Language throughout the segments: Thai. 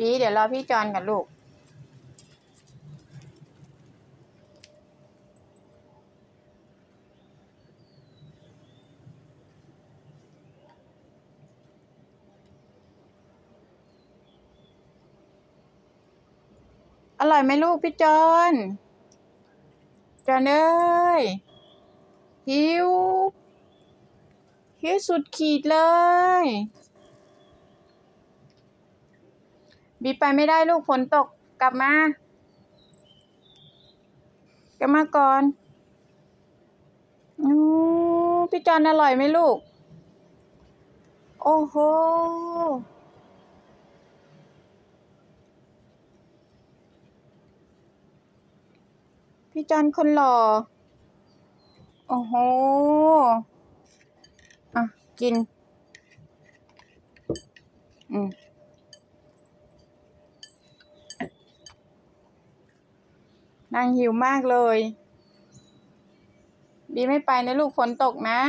บีเดี๋ยวรอพี่จอนกับลูก อร่อยไหมลูกพี่จอนจอนเอ้ยหิวหิวสุดขีดเลย บีไปไม่ได้ลูกฝนตกกลับมา กลับมาก่อนอู้พี่จอนอร่อยไหมลูก โอ้โหพี่จอนคนหล่อ โอ้โห อะ กิน อืมางหิวมากเลย บีไม่ไปนะลูกฝนตกนะ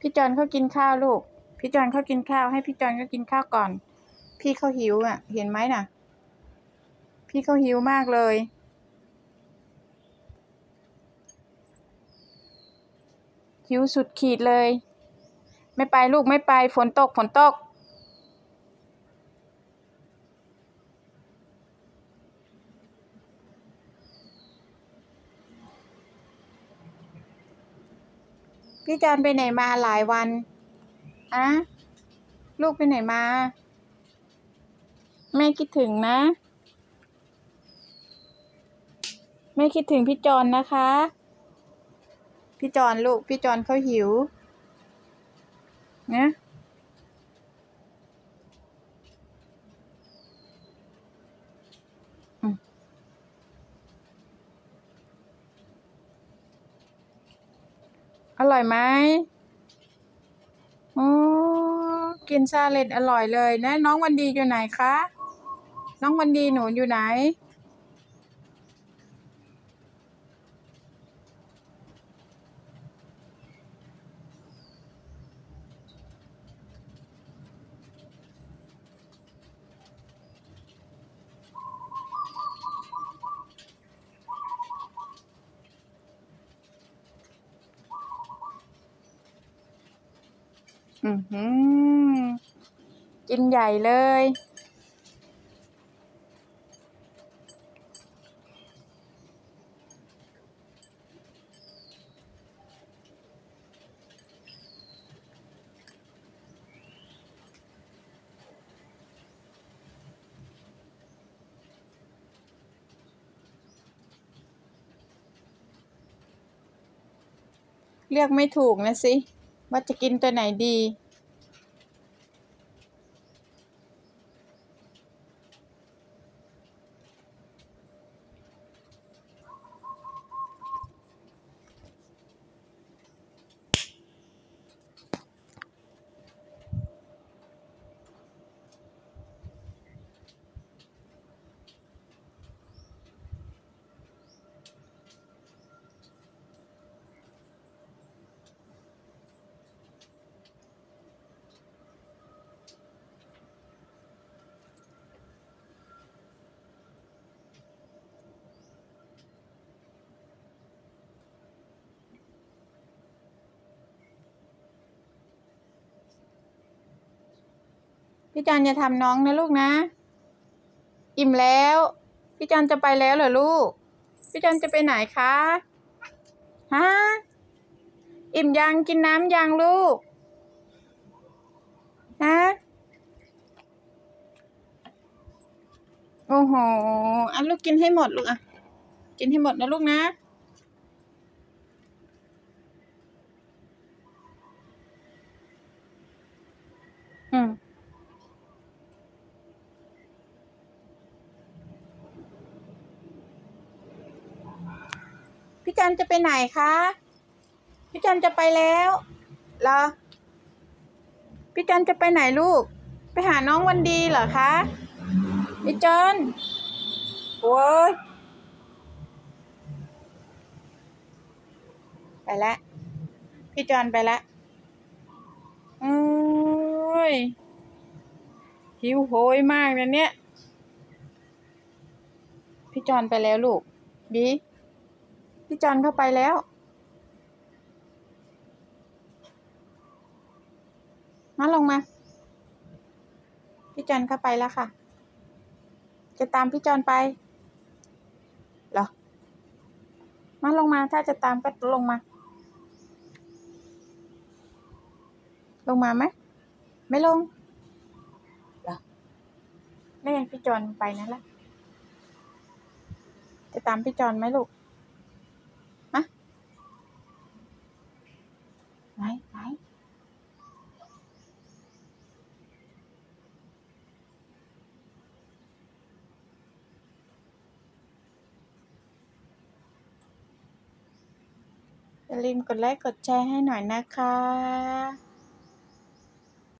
พี่จอนเขากินข้าวลูก พี่จอนเขากินข้าวให้พี่จอนก็กินข้าวก่อน พี่เขาหิวอะ เห็นไหมน่ะ พี่เขาหิวมากเลยหิวสุดขีดเลย ไม่ไปลูกไม่ไปฝนตกฝนตก พี่จอนไปไหนมาหลายวันอะลูกไปไหนมา แม่คิดถึงนะ แม่คิดถึงพี่จอนนะคะ พี่จอนลูกพี่จอนเขาหิว นะอืมอร่อยไหมโอ้กินซาเล็ดอร่อยเลยนะ น้องวันดีอยู่ไหนคะ น้องวันดีหนูอยู่ไหน อือหือ กินใหญ่เลยเลือกไม่ถูกนะสิ ว่าจะกินตัวไหนดี พี่จันอย่าทำน้องนะลูกนะ อิ่มแล้ว พี่จันจะไปแล้วเหรอลูก พี่จันจะไปไหนคะฮะอิ่มยังกินน้ำยังลูกฮะโอ้โหอันลูกกินให้หมดลูกอะ กินให้หมดนะลูกนะ อืม พี่จันจะไปไหนคะพี่จันจะไปแล้วเหรอพี่จันจะไปไหนลูก ไปหาน้องวันดีเหรอคะพี่จันโว้ยไปแล้วพี่จอนไปละโอ้ยหิวโหยมากเลยเนี่ยพี่จอนไปแล้วลูกบี พี่จอนเข้าไปแล้ว มาลงมา พี่จอนเข้าไปแล้วค่ะ จะตามพี่จอนไปเหรอ มาลงมาถ้าจะตามก็ลงมา ลงมาไหมไม่ลงเหรอนี่ไงพี่จอนไปนั่นแหละจะตามพี่จอนไหมลูกฮะไหนไหน อย่าลืมกดไลค์กดแชร์ให้หน่อยนะคะ